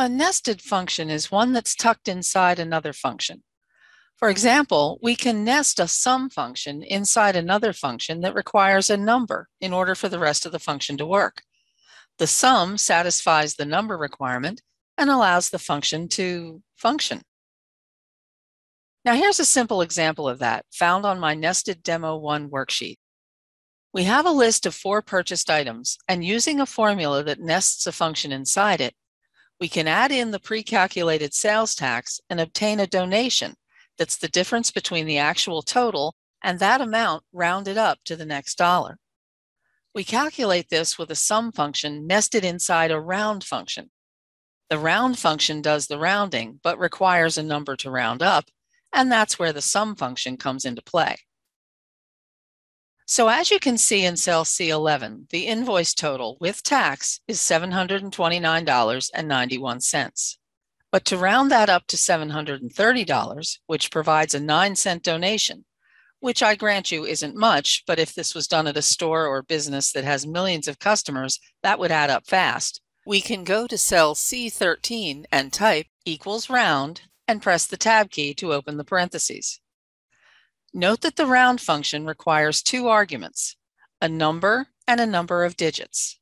A nested function is one that's tucked inside another function. For example, we can nest a sum function inside another function that requires a number in order for the rest of the function to work. The sum satisfies the number requirement and allows the function to function. Now here's a simple example of that found on my Nested Demo 1 worksheet. We have a list of four purchased items, and using a formula that nests a function inside it, we can add in the pre-calculated sales tax and obtain a donation that's the difference between the actual total and that amount rounded up to the next dollar. We calculate this with a sum function nested inside a round function. The round function does the rounding, but requires a number to round up, and that's where the sum function comes into play. So as you can see in cell C11, the invoice total with tax is $729.91. But to round that up to $730, which provides a 9 cent donation, which I grant you isn't much, but if this was done at a store or business that has millions of customers, that would add up fast. We can go to cell C13 and type equals round and press the tab key to open the parentheses. Note that the round function requires two arguments, a number and a number of digits.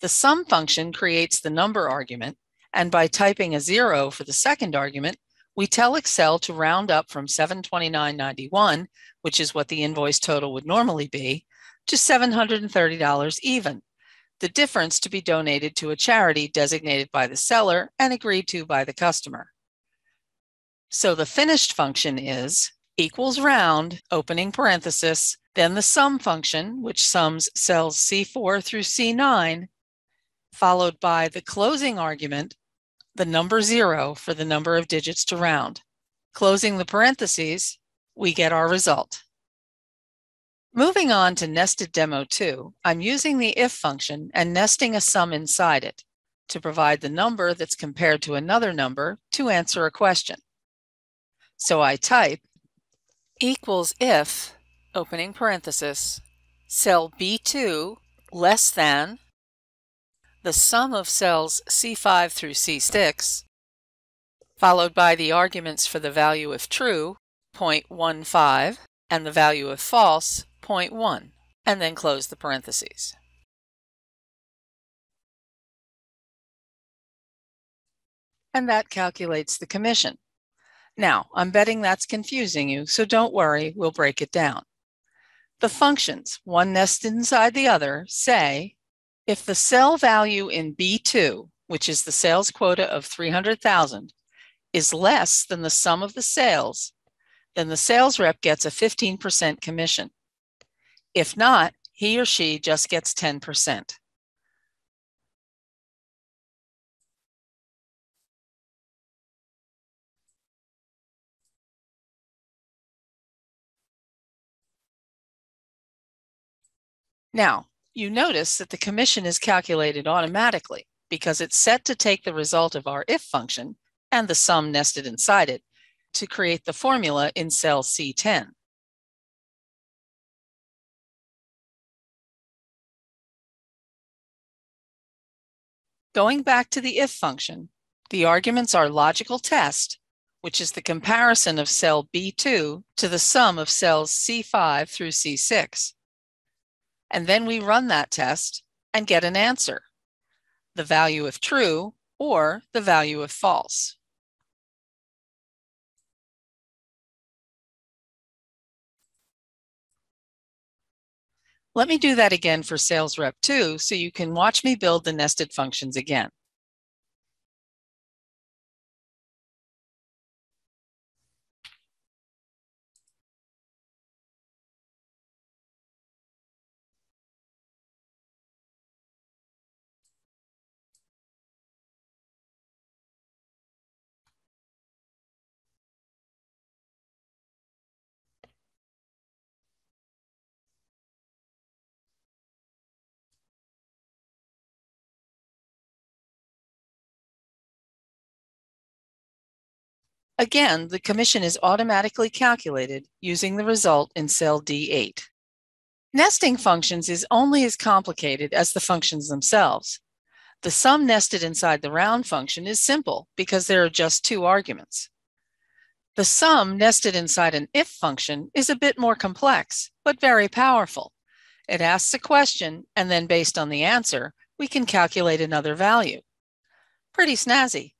The sum function creates the number argument, and by typing a zero for the second argument, we tell Excel to round up from 729.91, which is what the invoice total would normally be, to $730 even, the difference to be donated to a charity designated by the seller and agreed to by the customer. So the finished function is equals round, opening parenthesis, then the sum function, which sums cells C4 through C9, followed by the closing argument, the number zero for the number of digits to round. Closing the parentheses, we get our result. Moving on to nested demo 2, I'm using the if function and nesting a sum inside it to provide the number that's compared to another number to answer a question. So I type equals if, opening parenthesis, cell B2 less than the sum of cells C5 through C6, followed by the arguments for the value of true, 0.15, and the value of false, 0.1, and then close the parentheses. And that calculates the commission. Now, I'm betting that's confusing you, so don't worry, we'll break it down. The functions, one nested inside the other, say if the cell value in B2, which is the sales quota of 300,000, is less than the sum of the sales, then the sales rep gets a 15% commission. If not, he or she just gets 10%. Now, you notice that the commission is calculated automatically because it's set to take the result of our if function and the sum nested inside it to create the formula in cell C10. Going back to the if function, the arguments are logical test, which is the comparison of cell B2 to the sum of cells C5 through C6. And then we run that test and get an answer, the value of true or the value of false. Let me do that again for sales rep 2 so you can watch me build the nested functions again. Again, the commission is automatically calculated using the result in cell D8. Nesting functions is only as complicated as the functions themselves. The sum nested inside the round function is simple because there are just two arguments. The sum nested inside an if function is a bit more complex, but very powerful. It asks a question, and then based on the answer, we can calculate another value. Pretty snazzy.